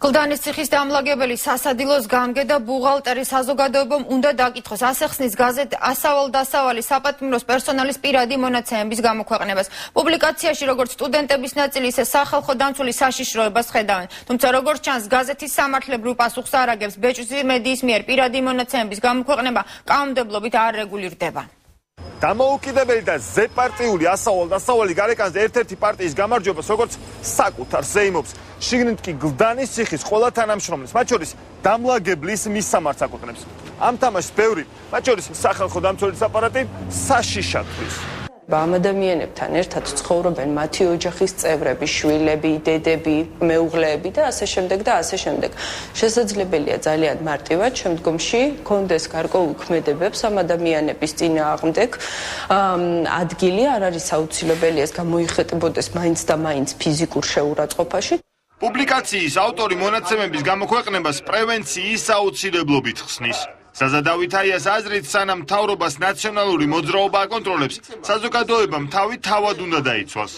გლდანის ციხის დამლაგებელი სასადილოს გამგე და ბუღალტერი საზოგადოებამ უნდა დაკითხოს ასეხსნის გაზეთ ასავალ დასავალი საპატიმროს პერსონალის პირადი მონაცემების გამოქვეყნებას. პუბლიკაციაში როგორც სტუდენტების ნაწილი ისე სახალხო დამცველი საშიშროებას ხედავენ. თუმცა როგორც ჩანს გაზეთის სამართლებრივ პასუხს არაგებს ბეჭვი მედიის მიერ პირადი მონაცემების გამოქვეყნება კანონმდებლობით არ რეგულირდება. დამოუკიდებელი და ზეპარტიული ასავალ დასავალი გარეკანზე ერთ-ერთი პარტიის გამარჯვებას როგორც საკუთარ ზეიმობს შიგნით კი გლდანის ციხის ყველა თანამშრომლის მათ შორის დამლაგებლის მისამართს აკუთვნებს ამ თამაშს ბევრი მათ შორის სახალხო დამცველის აპარატი საშიშათვის ამ ადამიანებთან ერთად ცხოვრობენ მათი ოჯახის წევრები, შვილები, დედები, მეუღლეები და ასე შემდეგ და ასე შემდეგ. შესაძლებელია ძალიან მარტივად შემდგომში კონდეს გარკვეულ ქმედებებს ამ ადამიანების წინააღმდეგ ადგილი არ არის აუცილებელი ეს გამოიხატებოდეს მაინც და მაინც ფიზიკურ შეურაცხყოფაში. პუბლიკაციის ავტორი მონაცემების გამოქვეყნებას პრევენციის აუცილებლობით ხსნის. საზადავითაიას აზრით სანამ თავრობას ნაციონალური მოძრაობა აკონტროლებს საზოგადოებამ თავი თავად უნდა დაიცვას.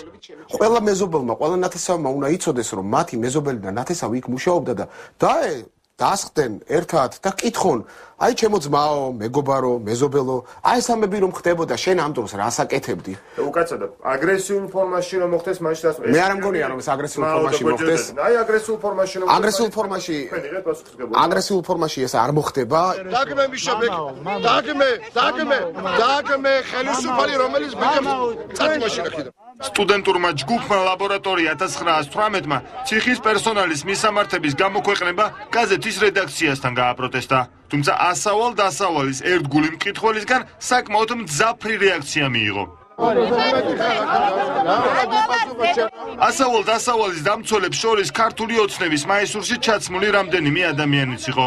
ყველა მეზობელმა ყველა ნათესავმა უნდა იცოდეს რომ მათი მეზობელი და ნათესავი იქ მუშაობდა და დაე დასხდნენ ერთად და კითხონ აი ჩემო ძმაო, მეგობარო, მეზობელო, აი ეს ამები რომ ხდებოდა, შენ ამ დროს რას აკეთებდი? უკაცოდ აგრესიულ ფორმაში რომ მოხდეს, მაშინ ასე. მე არ მგონია რომ ეს აგრესიულ ფორმაში მოხდეს. აი აგრესიულ ფორმაში რომ აგრესიულ ფორმაში აგრესიულ ფორმაში ეს არ მოხდება. დაგმე მიშაბეკ. დაგმე, დაგმე, დაგმე ხელისუფალი რომელიც ბიჭებს წათმაში რახიდა. სტუდენტურმა ჯგუფმა ლაბორატორია 1918-მა ციხის პერსონალის მისამართების გამოქვეყნება გაზეთის რედაქციასთან გააპროტესტა. თუმცა ასავალ დასავალის ერთგული მკითხველისგან საკმაოდ მძაფრი რეაქცია მიიღო. ასავალ დასავალის დამცველებს შორის ქართული ოცნების მაისურში ჩაცმული რამდენიმე ადამიანიც იყო.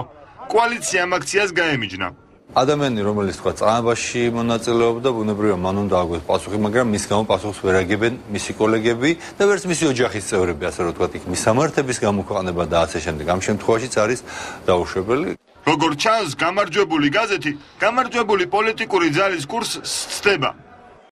კოალიცია ამ აქციას გაემიჯნა. ადამიანი რომელიც თქვა წამებაში მონაწილეობდა ბუნებრივია მან უნდა აგვეს პასუხი მაგრამ მის გამო პასუხს ვერ აგებენ მისი კოლეგები და ვერც მისი ოჯახის წევრები ასე რომ თქვა იქ მისამართების გამოქვეყნება და ასე შემდეგ. ამ შემთხვევაშიც არის დაუშვებელი. როგორც ჩანს გამარჯვებული გაზეთი გამარჯვებული პოლიტიკური ძალის კურსს ცდება